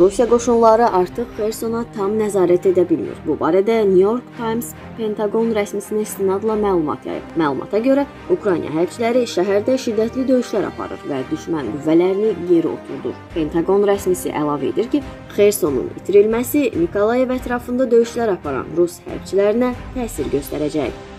Rusiya qoşunları artıq Xersona tam nəzarət edə bilmir. Bu barədə New York Times Pentagon rəsmisinə istinadla məlumat yayıb. Məlumata görə Ukrayna hərbçiləri şəhərdə şiddətli döyüşlər aparır və düşmən qüvvələrini geri oturdur. Pentagon rəsmisi əlavə edir ki, Xersonun itirilməsi Nikolayev ətrafında döyüşlər aparan rus hərbçilərinə təsir göstərəcək.